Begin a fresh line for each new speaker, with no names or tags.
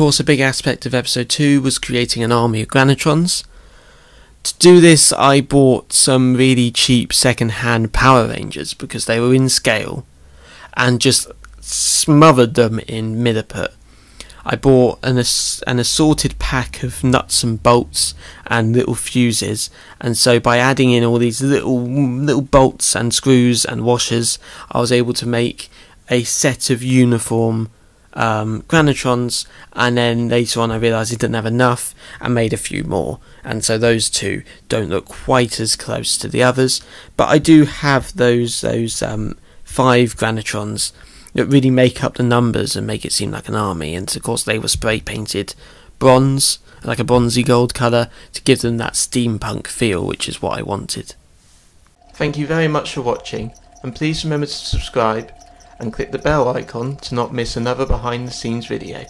course, a big aspect of episode 2 was creating an army of Granitrons. To do this, I bought some really cheap second hand Power Rangers because they were in scale and just smothered them in Milliput. I bought an, ass- an assorted pack of nuts and bolts and little fuses, and so by adding in all these little little bolts and screws and washers, I was able to make a set of uniform um, Granitrons, and then later on I realised I didn't have enough and made a few more, and so those two don't look quite as close to the others, but I do have those those um, five Granitrons that really make up the numbers and make it seem like an army, and of course they were spray painted bronze, like a bronzy gold colour, to give them that steampunk feel, which is what I wanted. Thank you very much for watching, and please remember to subscribe and click the bell icon to not miss another behind the scenes video.